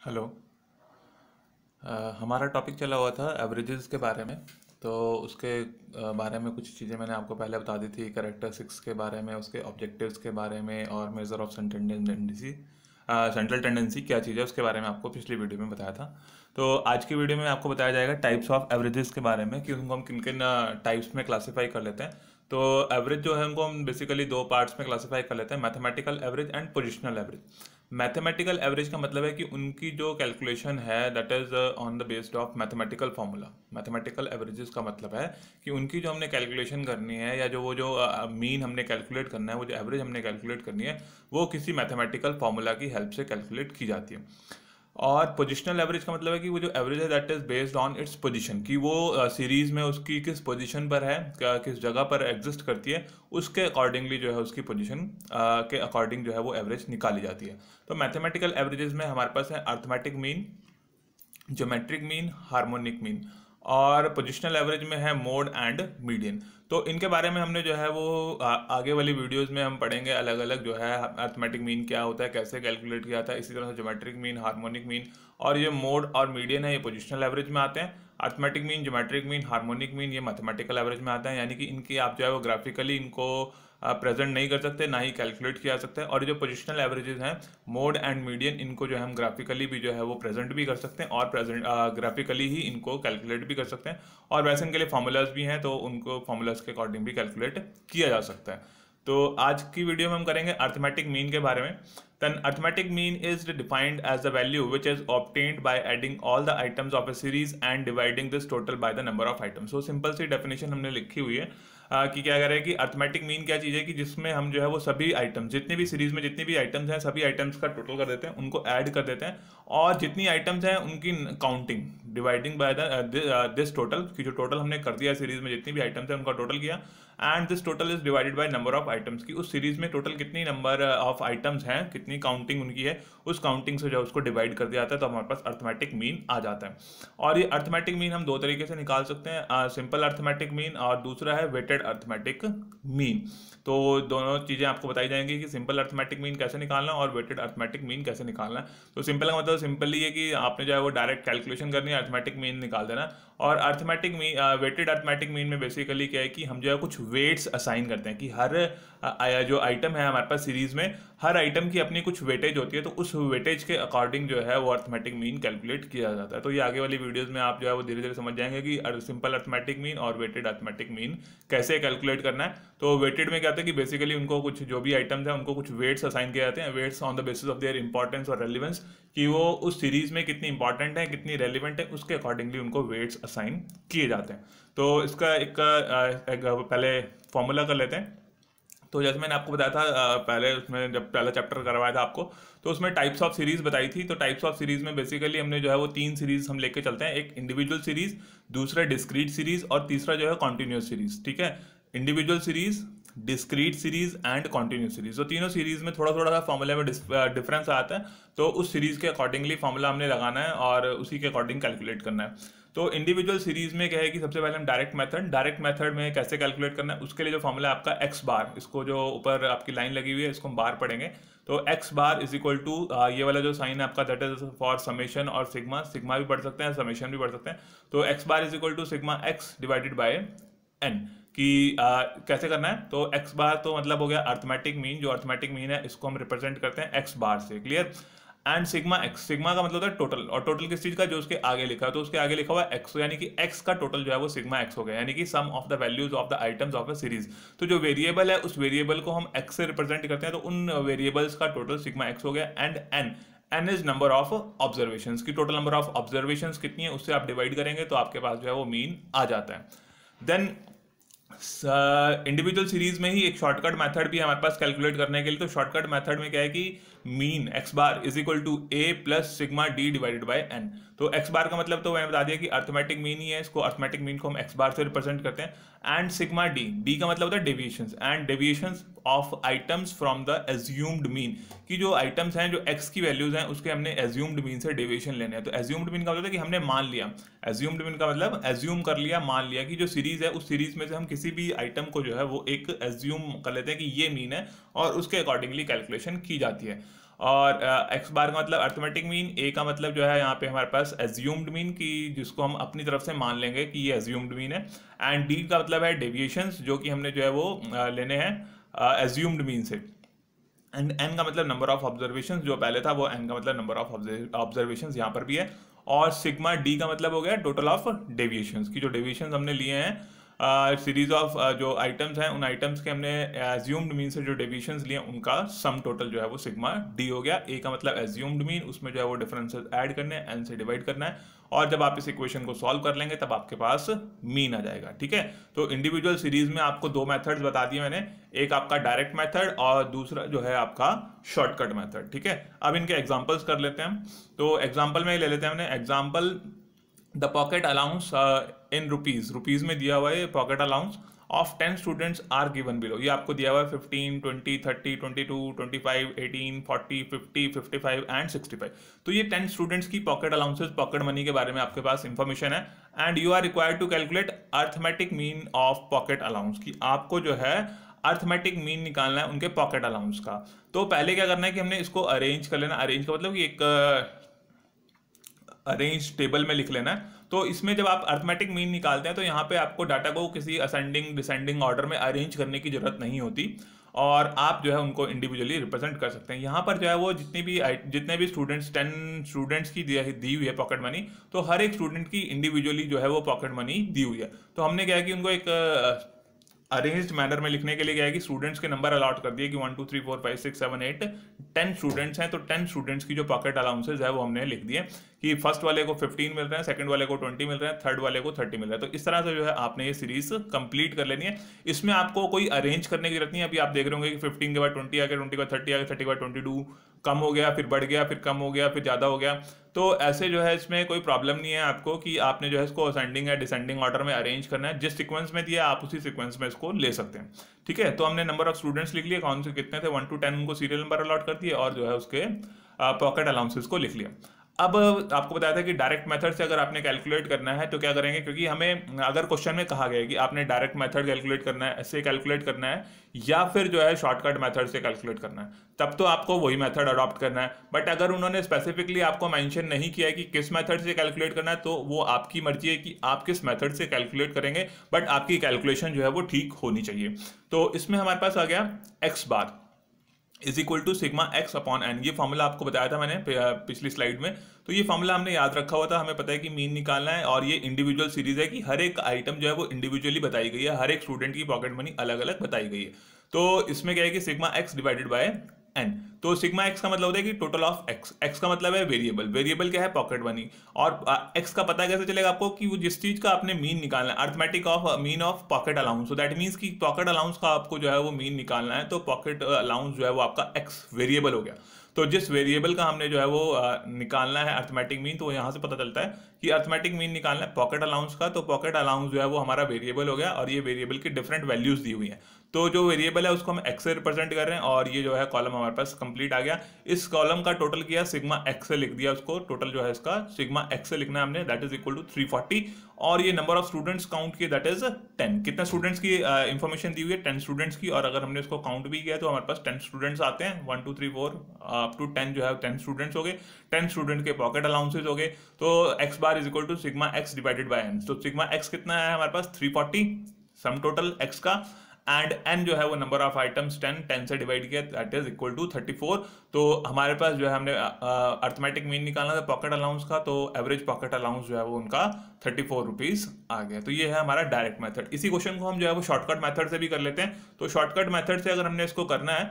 Hello. हमारा topic चला हुआ था एवरेजेस के बारे में तो उसके बारे में कुछ चीज़ें मैंने आपको पहले बता दी थी करेक्टरिस्टिक्स के बारे में, उसके ऑब्जेक्टिव्स के बारे में और measure of tendency central tendency क्या चीज़ है उसके बारे में आपको पिछली वीडियो में बताया था। तो आज की वीडियो में आपको बताया जाएगा टाइप्स ऑफ़ एवरेजेस के बारे में कि उनको हम किन किन टाइप्स में क्लासीफाई कर लेते हैं। तो एवरेज जो है उनको हम बेसिकली दो पार्ट्स में क्लासीफाई कर लेते हैं mathematical average and positional average mathematical average का मतलब है कि उनकी जो कैलकुलेशन है that is on the based of mathematical formula mathematical averages का मतलब है कि उनकी जो हमने कैलकुलेशन करनी है या जो वो जो मीन uh, हमने कैलकुलेट करना है वो जो एवरेज हमने कैलकुलेट करनी है वो किसी मैथमेटिकल फार्मूला की हेल्प से कैलकुलेट की जाती है. और पोजिशनल एवरेज का मतलब है कि वो जो एवरेज है that is based on its position कि वो सीरीज़ में उसकी किस पोजीशन पर है किस जगह पर एग्जिस्ट करती है, उसके अकॉर्डिंगली जो है उसकी पोजीशन के अकॉर्डिंग जो है वो एवरेज निकाली जाती है। तो मैथमेटिकल एवरेजेस में हमारे पास है arithmetic mean geometric mean harmonic mean और पोजिशनल एवरेज में है मोड एंड मीडियन तो इनके बारे में हमने जो है वो आ, आगे वाली वीडियोस में हम पढ़ेंगे अलग अलग जो है अर्थमेटिक मीन क्या होता है कैसे कैलकुलेट किया जाता है इसी तरह से जोमेट्रिक मीन हार्मोनिक मीन और ये मोड और मीडियन है ये पोजिशनल एवरेज में आते हैं। Arithmetic mean geometric mean harmonic mean ये मैथमेटिकल एवरेज में आते हैं यानी कि इनकी आप जो है वो ग्राफिकली इनको प्रेजेंट नहीं कर सकते, ना ही कैलकुलेट किया जा सकता है। और जो पोजिशनल एवरेजेस हैं मोड एंड मीडियन इनको जो है हम ग्राफिकली भी जो है वो प्रेजेंट भी कर सकते हैं और प्रेजेंट ग्राफिकली ही इनको कैलकुलेट भी कर सकते हैं। और वैसे इनके लिए फॉर्मूलाज भी हैं तो उनको फॉर्मूलाज के अकॉर्डिंग भी कैलकुलेट किया जा सकता है। तो आज की वीडियो में हम करेंगे अर्थमेटिक मीन के बारे में। Then arithmetic mean is defined as the value which is obtained by adding all the items of a series and dividing this total by the number of items. So, simple C definition हमने लिखी हुई है। कि क्या करें कि arithmetic mean क्या चीज़ है कि जिसमें हम जो है वो सभी आइटम्स जितने भी सीरीज़ में जितनी भी आइटम्स हैं, सभी आइटम्स का टोटल कर देते हैं, उनको ऐड कर देते हैं और जितनी आइटम्स हैं, उनकी counting dividing by the this total कि जो टोटल हमने कर दिया सीरीज़ में जितनी भी आइटम्स हैं, उनका टोटल किया। And this total is divided by number of items की। उस सीरीज़ में टोटल कितनी नंबर ऑफ़ आइटम्स हैं, कितनी काउंटिंग उनकी है, उस काउंटिंग से जो है उसको डिवाइड कर दिया जाता है तो हमारे पास अर्थमेटिक मीन आ जाता है। और ये अर्थमेटिक मीन हम दो तरीके से निकाल सकते हैं सिंपल अर्थमेटिक मीन और दूसरा है वेटेड अर्थमेटिक मीन तो दोनों चीज़ें आपको बताई जाएँगी कि सिंपल अर्थमेटिक मीन कैसे निकालना और वेटेड अर्थमेटिक मीन कैसे निकालना। तो सिंपल का मतलब सिंपली है कि आपने जो है वो डायरेक्ट कैलकुलेशन करनी है अर्थमेटिक मीन निकाल देना। और arithmetic mean weighted arithmetic mean में बेसिकली क्या है कि हम जो है कुछ वेट्स असाइन करते हैं कि हर जो आइटम है हमारे पास सीरीज़ में, हर आइटम की अपनी कुछ वेटेज होती है तो उस वेटेज के अकॉर्डिंग जो है वो अर्थमेटिक मीन कैलकुलेट किया जाता है। तो ये आगे वाली वीडियोस में आप जो है वो धीरे धीरे समझ जाएँगे कि सिंपल अर्थमेटिक मीन और वेटेड अर्थमेटिक मीन कैसे कैलकुलेट करना है। तो वेटेड में क्या होता है कि बेसिकली उनको कुछ जो भी आइटम्स हैं, उनको कुछ वेट्स असाइन किए जाते हैं। Weights on the basis of their importance और रेलिवेंस कि वो उस सीरीज़ में कितनी इंपॉर्टेंट है कितनी रेलिवेंट है उसके अकॉर्डिंगली उनको वेट्स असाइन किए जाते हैं। तो इसका एक, एक पहले फॉर्मूला कर लेते हैं। तो जैसे मैंने आपको बताया था पहले उसमें जब पहला चैप्टर करवाया था आपको तो उसमें टाइप्स ऑफ़ सीरीज़ बताई थी। तो टाइप्स ऑफ़ सीरीज़ में बेसिकली हमने जो है वो तीन सीरीज़ हम लेके चलते हैं। एक इंडिविजुअल सीरीज़ दूसरा डिस्क्रीट सीरीज़ और तीसरा जो है कॉन्टिन्यूस सीरीज़ ठीक है? Individual series discrete series and continuous series तो तीनों सीरीज़ में थोड़ा थोड़ा सा फॉर्मूले में डिफरेंस आता है तो उस सीरीज़ के अकॉर्डिंगली फॉर्मूला हमने लगाना है और उसी के अकॉर्डिंग कैलकुलेट करना है। तो इंडिविजुअल सीरीज़ में क्या है कि सबसे पहले हम डायरेक्ट मेथड डायरेक्ट मेथड में कैसे कैलकुलेट करना है, उसके लिए जो फॉर्मूला आपका एक्स बार इसको जो ऊपर आपकी लाइन लगी हुई है, इसको हम बार पढ़ेंगे। तो x bar is equal to ये वाला जो साइन है आपका दैट इज़ फॉर समेशन और सिग्मा सिग्मा भी पढ़ सकते हैं समेशन भी पढ़ सकते हैं। तो x bar is equal to sigma x divided by n कि आ, कैसे करना है? तो एक्स बार तो मतलब हो गया अर्थमेटिक मीन जो अर्थमेटिक मीन है इसको हम रिप्रेजेंट करते हैं एक्स बार से clear and sigma x sigma का मतलब है टोटल और टोटल किस चीज़ का? जो उसके आगे लिखा है तो उसके आगे लिखा हुआ है एक्स यानी कि एक्स का टोटल जो है वो सिग्मा एक्स हो गया यानी कि sum of the values of the items of a series तो जो वेरिएबल है उस वेरिएबल को हम एक्स से रिप्रेजेंट करते हैं तो उन वेरिएबल्स का टोटल सिग्मा एक्स हो गया and n n is number of observation की टोटल नंबर ऑफ़ ऑब्जर्वेशन कितनी है उससे आप डिवाइड करेंगे तो आपके पास जो है वो मीन आ जाता है. देन इंडिविजुअल सीरीज़ में ही एक शॉर्टकट मेथड भी है हमारे पास कैलकुलेट करने के लिए तो शॉर्टकट मेथड में क्या है कि mean x bar is equal to a plus sigma d divided by n तो एक्स बार का मतलब तो मैंने बता दिया कि अर्थमेटिक मीन ही है, इसको अर्थमेटिक मीन को हम एक्स बार से रिप्रेजेंट करते हैं। एंड सिग्मा डी डी का मतलब होता है deviation and deviation of items from the assumed mean कि जो आइटम्स हैं, जो एक्स की वैल्यूज़ हैं, उसके हमने एज्यूम्ड मीन से डेविएशन लेने हैं। तो एज्यूम्ड मीन का मतलब कि हमने मान लिया। एज्यूम्ड मीन का मतलब एज्यूम कर लिया, मान लिया कि जो सीरीज़ है, उस सीरीज़ में से हम किसी भी आइटम को जो है, वो एक एज्यूम कर लेते हैं कि ये मीन है और उसके अकॉर्डिंगली कैलकुलेशन की जाती है। और एक्स बार का मतलब अर्थमेटिक मीन ए का मतलब जो है यहाँ पे हमारे पास एज्यूम्ड मीन की जिसको हम अपनी तरफ़ से मान लेंगे कि ये एज्यूम्ड मीन है। एंड डी का मतलब है डेविएशंस जो कि हमने जो है वो लेने हैं एज्यूम्ड मीन से। एंड एन का मतलब नंबर ऑफ़ ऑब्जर्वेशन जो पहले था वो एन का मतलब नंबर ऑफ़ ऑब्जर्वेशन यहाँ पर भी है। और सिग्मा डी का मतलब हो गया टोटल ऑफ़ डेविएशन की जो डेविएशन हमने लिए हैं सीरीज़ ऑफ़ जो आइटम्स हैं, उन आइटम्स के हमने एज्यूम्ड मीन से जो डेविएशन लिए उनका सम टोटल जो है वो सिग्मा डी हो गया। ए का मतलब एज्यूम्ड मीन उसमें जो है वो डिफरेंसेस ऐड करने हैं एन से डिवाइड करना है। और जब आप इस इक्वेशन को सॉल्व कर लेंगे, तब आपके पास मीन आ जाएगा, ठीक है? तो इंडिविजुअल सीरीज़ में आपको दो मेथड्स बता दिए मैंने। एक आपका डायरेक्ट मेथड और दूसरा जो है आपका शॉर्टकट मेथड ठीक है? अब इनके एग्जांपल्स कर लेते हैं तो एग्जांपल में ले लेते हैं हमने। Example the pocket allowance in rupees rupees में दिया हुआ है pocket allowance of ten students are given below ये आपको दिया हुआ है fifteen twenty thirty twenty two twenty five eighteen forty fifty fifty five and sixty five तो ये टेन स्टूडेंट्स की पॉकेट अलाउंसेस पॉकेट मनी के बारे में आपके पास इंफॉर्मेशन है। And you are required to calculate arithmetic mean of pocket allowance की। आपको जो है अर्थमेटिक मीन निकालना है उनके पॉकेट अलाउंस का। तो पहले क्या करना है कि हमने इसको अरेंज कर लेना। अरेंज का मतलब कि एक अरेंज टेबल में लिख लेना है। तो इसमें जब आप अर्थमेटिक मीन निकालते हैं तो यहाँ पे आपको डाटा को किसी असेंडिंग डिसेंडिंग ऑर्डर में अरेंज करने की ज़रूरत नहीं होती और आप जो है उनको इंडिविजुअली रिप्रेजेंट कर सकते हैं। यहाँ पर जो है वो जितनी भी जितने भी स्टूडेंट्स टेन स्टूडेंट्स की दी हुई है पॉकेट मनी तो हर एक स्टूडेंट की इंडिविजुअली जो है वो पॉकेट मनी दी हुई है। तो हमने क्या है कि उनको एक अरेंज्ड मैनर में लिखने के लिए क्या है कि स्टूडेंट्स के नंबर अलॉट कर दिए कि one two three four five six seven eight ten students हैं तो टेन स्टूडेंट्स की जो पॉकेट अलाउंसेज है, वो हमने लिख दिए कि फ़र्स्ट वाले को फिफ्टीन मिल रहे हैं सेकंड वाले को ट्वेंटी मिल रहे हैं थर्ड वाले को थर्टी मिल रहा है। तो इस तरह से जो है आपने ये सीरीज़ कंप्लीट कर लेनी है। इसमें आपको कोई अरेंज करने की ज़रूरत नहीं है। अभी आप देख रहे होंगे कि फिफ्टीन के बाद ट्वेंटी आ गया ट्वेंटी के बाद थर्टी आ गया थर्टी के बाद ट्वेंटी टू कम हो गया, फिर बढ़ गया, फिर कम हो गया, फिर ज़्यादा हो गया। तो ऐसे जो है इसमें कोई प्रॉब्लम नहीं है आपको कि आपने जो है इसको असेंडिंग या डिसेंडिंग ऑर्डर में अरेंज करना है। जिस सीक्वेंस में दिया आप उसी सीक्वेंस में इसको ले सकते हैं। ठीक है? तो हमने नंबर ऑफ़ स्टूडेंट्स लिख लिए। कौन से कितने थे? वन टू टेन उनको सीरियल नंबर अलॉट कर दिए और जो है उसके पॉकेट अलाउंसेस को लिख लिया। अब आपको बताया था कि डायरेक्ट मेथड से अगर आपने कैलकुलेट करना है तो क्या करेंगे? क्योंकि हमें अगर क्वेश्चन में कहा गया कि आपने डायरेक्ट मेथड कैलकुलेट करना है ऐसे कैलकुलेट करना है, या फिर जो है शॉर्टकट मेथड से कैलकुलेट करना है, तब तो आपको वही मेथड अडॉप्ट करना है। बट अगर उन्होंने स्पेसिफिकली आपको मेंशन नहीं किया है कि किस मेथड से कैलकुलेट करना है तो वो आपकी मर्ज़ी है कि आप किस मेथड से कैलकुलेट करेंगे बट आपकी कैलकुलेशन जो है वो ठीक होनी चाहिए। तो इसमें हमारे पास आ गया x bar. Is equal to sigma x upon n ये फॉर्मूला आपको बताया था मैंने पिछली स्लाइड में। तो ये फॉर्मूला हमने याद रखा हुआ था, हमें पता है कि मीन निकालना है और ये इंडिविजुअल सीरीज़ है कि हर एक आइटम जो है वो इंडिविजुअली बताई गई है, हर एक स्टूडेंट की पॉकेट मनी अलग अलग बताई गई है। तो इसमें क्या है कि sigma x divided by n तो सिग्मा एक्स का मतलब होता है कि टोटल ऑफ़ एक्स एक्स का मतलब है वेरिएबल वेरिएबल क्या है? पॉकेट मनी और एक्स का पता कैसे चलेगा आपको कि वो जिस चीज़ का आपने मीन निकालना है arithmetic of mean of pocket allowance so that means कि पॉकेट अलाउंस का आपको जो है वो मीन निकालना है तो पॉकेट अलाउंस जो है वो आपका एक्स वेरिएबल हो गया. तो जिस वेरिएबल का हमने जो है वो निकालना है अर्थमेटिक मीन तो वो यहाँ से पता चलता है कि अर्थमेटिक मीन निकालना है पॉकेट अलाउंस का तो पॉकेट अलाउंस जो है वो हमारा वेरिएबल हो गया और ये वेरिएबल की डिफरेंट वैल्यूज़ दी हुई है. तो जो वेरिएबल है, उसको हम एक्स से रिप्रेजेंट कर रहे हैं और ये जो है कॉलम हमारे पास कंप्लीट आ गया। इस कॉलम का टोटल किया सिग्मा एक्स से लिख दिया उसको। टोटल जो है इसका सिग्मा एक्स से लिखना है हमने that is equal to three forty और ये नंबर ऑफ़ स्टूडेंट्स काउंट किए दैट इज़ टेन कितने स्टूडेंट्स की इन्फॉर्मेशन दी हुई है? टेन स्टूडेंट्स की। और अगर हमने इसको काउंट भी किया तो हमारे पास टेन स्टूडेंट्स आते हैं। One two three four up to ten जो है टेन स्टूडेंट्स हो गए। टेन स्टूडेंट के पॉकेट अलाउंसेज हो गए। तो x bar is equal to sigma x divided by n तो सिग्मा एक्स कितना है हमारे पास? Three forty sum total x का। एंड एन जो है वो number of items ten ten से डिवाइड किया that is equal to thirty four तो हमारे पास जो है हमने अर्थमेटिक मीन निकालना था पॉकेट अलाउंस का तो एवरेज पॉकेट अलाउंस जो है वो उनका थर्टी फोर रुपीज़ आ गया। तो ये है हमारा डायरेक्ट मेथड इसी क्वेश्चन को हम जो है वो शॉर्टकट मेथड से भी कर लेते हैं। तो शॉर्टकट मेथड से अगर हमने इसको करना है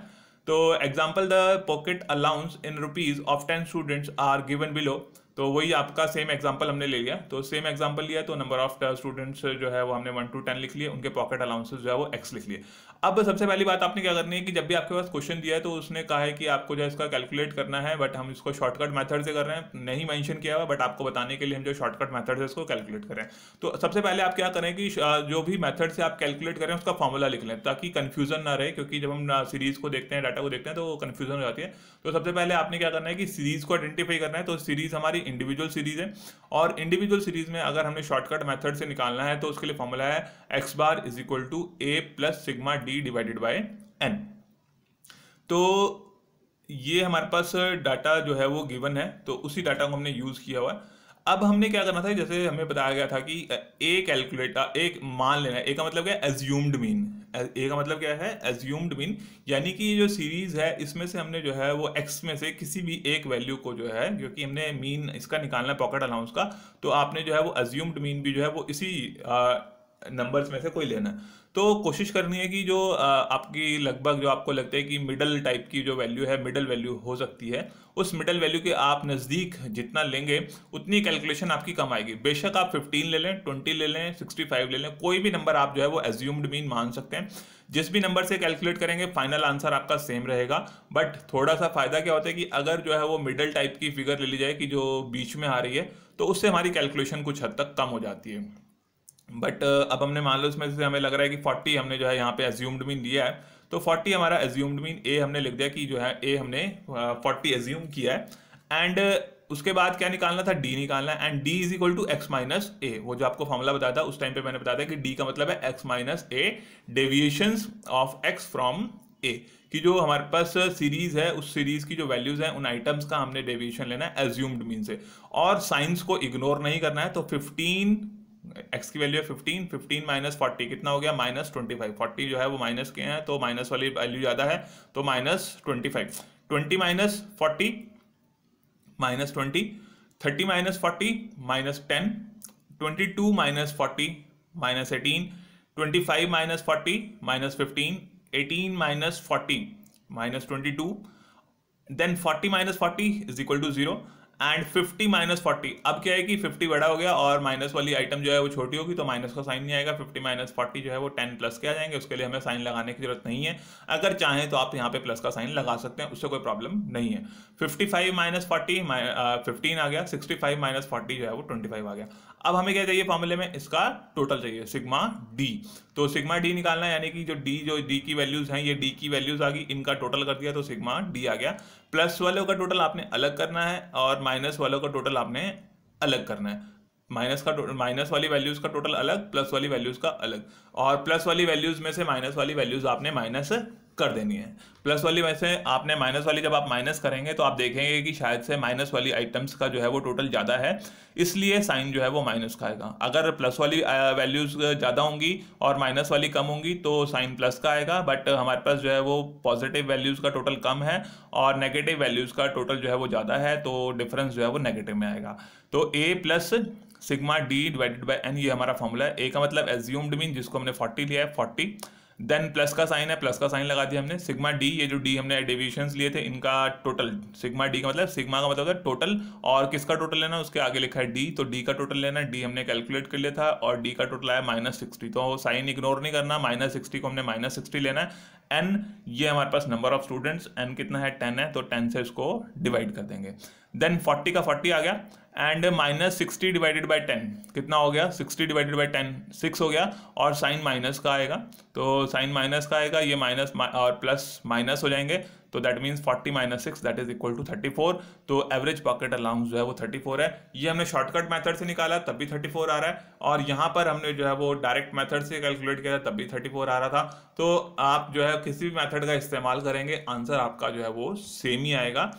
तो example the pocket allowance in rupees of ten students are given below तो वही आपका सेम एग्ज़ाम्पल हमने ले लिया। तो सेम एग्ज़ाम्पल लिया तो नंबर ऑफ़ स्टूडेंट्स जो है वो हमने वन टू टेन लिख लिए, उनके पॉकेट अलाउंसेस जो है वो एक्स लिख लिए। अब सबसे पहली बात आपने क्या करनी है कि जब भी आपके पास क्वेश्चन दिया है तो उसने कहा है कि आपको जो है इसका कैलकुलेट करना है बट हम इसको शॉर्टकट मैथड से कर रहे हैं। नहीं मैंशन किया हुआ बट आपको बताने के लिए हम जो शॉर्टकट मेथड से इसको कैलकुलेट करें। तो सबसे पहले आप क्या करें कि जो भी मैथड से आप कैलकुलेट करें, उसका फॉर्मूला लिख लें, ताकि कन्फ्यूज़न ना रहे, क्योंकि जब हम सीरीज़ को देखते हैं डाटा को देखते हैं तो कन्फ्यूज़न हो जाती है। तो सबसे पहले आपने क्या करना है कि सीरीज़ को आइडेंटिफाई करना है। तो सीरीज़ हमारी इंडिविजुअल सीरीज़ है। और इंडिविजुअल सीरीज़ में अगर हमें शॉर्टकट मेथड से निकालना है तो उसके लिए फॉर्मूला है x bar is equal to a plus sigma d divided by n तो ये हमारे पास डाटा जो है वो गिवन है तो उसी डाटा को हमने यूज़ किया हुआ है। अब हमने क्या करना था, जैसे हमें बताया गया था कि ए कैलकुलेटर एक मान लेना है। ए का मतलब क्या है? एज्यूम्ड मीन ए का मतलब क्या है? एज्यूम्ड मीन यानी कि ये जो सीरीज़ है, इसमें से हमने जो है, वो एक्स में से किसी भी एक वैल्यू को जो है क्योंकि हमने मीन इसका निकालना है पॉकेट अलाउंस का तो आपने जो है, वो एज्यूम्ड मीन भी जो है, वो इसी नंबर्स में से कोई लेना तो कोशिश करनी है कि जो आपकी लगभग जो आपको लगता है कि मिडल टाइप की जो वैल्यू है मिडल वैल्यू हो सकती है उस मिडल वैल्यू के आप नज़दीक जितना लेंगे, उतनी कैलकुलेशन आपकी कम आएगी। बेशक आप 15 ले लें 20 ले लें 65 ले लें, कोई भी नंबर आप जो है वो एज्यूम्ड मीन मान सकते हैं। जिस भी नंबर से कैलकुलेट करेंगे फाइनल आंसर आपका सेम रहेगा। बट थोड़ा सा फ़ायदा क्या होता है कि अगर जो है वो मिडल टाइप की फिगर ले ली जाए कि जो बीच में आ रही है तो उससे हमारी कैलकुलेशन कुछ हद तक कम हो जाती है। बट अब हमने मान लो, इसमें से हमें लग रहा है कि 40 हमने जो है यहाँ पे एज्यूम्ड मीन लिया है। तो 40 हमारा एज्यूम्ड मीन ए हमने लिख दिया कि जो है ए हमने फोर्टी एज्यूम किया है। एंड उसके बाद क्या निकालना था? डी निकालना है। And d is equal to x minus a वो जो आपको फॉर्मूला बताया था, उस टाइम पे मैंने बताया था कि डी का मतलब है x minus a deviation of x from a कि जो हमारे पास सीरीज़ है, उस सीरीज़ की जो वैल्यूज़ है, उन आइटम्स का हमने डेविएशन लेना है एज्यूम्ड मीन से। और साइंस को इग्नोर नहीं करना है तो 15 एक्स की वैल्यू है फिफ्टीन फिफ्टीन माइनस फोर्टी कितना हो गया? माइनस ट्वेंटी फाइव फोर्टी जो है वो माइनस के हैं तो माइनस वाली वैल्यू ज़्यादा है तो minus twenty five twenty minus forty minus twenty thirty minus forty minus ten twenty two minus forty minus eighteen twenty five minus forty minus fifteen eighteen minus forty minus twenty two then forty minus forty is equal to zero and 50 minus forty अब क्या है कि 50 बड़ा हो गया और minus वाली item जो है वो छोटी होगी तो माइनस का साइन नहीं आएगा। 50 माइनस फोर्टी जो है वो 10 प्लस के आ जाएँगे। उसके लिए हमें साइन लगाने की ज़रूरत नहीं है। अगर चाहें तो आप यहाँ पे प्लस का साइन लगा सकते हैं, उससे कोई प्रॉब्लम नहीं है। 55 फाइव माइनस फोर्टी फिफ्टीन आ गया। 65 फाइव माइनस फोर्टी जो है वो 25 आ गया। अब हमें क्या चाहिए फॉर्मूले में? इसका टोटल चाहिए सिग्मा डी तो सिग्मा डी निकालना यानी कि जो डी जो डी की वैल्यूज़ हैं, ये डी की वैल्यूज़ आ गई, इनका टोटल कर दिया तो सिग्मा डी आ गया। प्लस वालों का टोटल आपने अलग करना है और माइनस वालों का टोटल आपने अलग करना है। माइनस का माइनस वाली वैल्यूज़ का टोटल अलग प्लस वाली वैल्यूज़ का अलग। और प्लस वाली वैल्यूज़ में से माइनस वाली वैल्यूज़ आपने माइनस कर देनी है। प्लस वाली वैसे आपने माइनस वाली जब आप माइनस करेंगे तो आप देखेंगे कि शायद से माइनस वाली आइटम्स का जो है वो टोटल ज़्यादा है, इसलिए साइन जो है वो माइनस का आएगा अगर प्लस वाली वैल्यूज़ ज़्यादा होंगी और माइनस वाली कम होंगी तो साइन प्लस का आएगा, बट हमारे पास जो है वो पॉजिटिव वैल्यूज़ का टोटल कम है और नेगेटिव वैल्यूज़ का टोटल जो है वो ज़्यादा है तो डिफरेंस जो है वो नेगेटिव में आएगा। तो a plus sigma d divided by n ये हमारा फॉर्मूला है। ए का मतलब एज्यूम्ड मीन जिसको हमने फोर्टी लिया है फोर्टी देन प्लस का साइन है प्लस का साइन लगा दिया हमने। सिग्मा डी ये जो डी हमने डेविएशंस लिए थे, इनका टोटल सिग्मा डी का मतलब सिग्मा का मतलब है टोटल और किसका टोटल लेना उसके आगे लिखा है डी तो डी का टोटल लेना डी हमने कैलकुलेट कर लिया था, और डी का टोटल आया माइनस सिक्सटी तो साइन इग्नोर नहीं करना माइनस सिक्सटी को हमने माइनस सिक्सटी लेना है। एन ये हमारे पास नंबर ऑफ़ स्टूडेंट्स एन कितना है? टेन है तो टेन से इसको डिवाइड कर देंगे। देन फोर्टी का फोर्टी आ गया and minus sixty divided by ten कितना हो गया? Sixty divided by ten six हो गया, और साइन माइनस का आएगा. तो साइन माइनस का आएगा, ये माइनस और प्लस माइनस हो जाएँगे. तो that means forty minus six that is equal to thirty four तो एवरेज पॉकेट अलाउंस जो है वो थर्टी फोर है. ये हमने शॉर्टकट मेथड से निकाला, तब भी थर्टी फोर आ रहा है. और यहाँ पर हमने जो है वो डायरेक्ट मेथड से कैलकुलेट किया तब भी थर्टी फोर आ रहा था. तो आप जो है किसी भी मेथड का इस्तेमाल करेंगे आंसर आपका जो है वो सेम ही आएगा.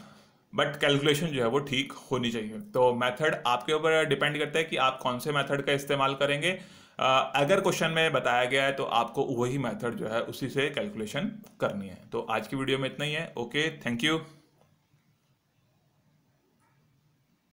बट कैलकुलेशन जो है वो ठीक होनी चाहिए। तो मेथड आपके ऊपर डिपेंड करता है कि आप कौन से मेथड का इस्तेमाल करेंगे। अगर क्वेश्चन में बताया गया है तो आपको वही मेथड जो है उसी से कैलकुलेशन करनी है। तो आज की वीडियो में इतना ही है। Okay thank you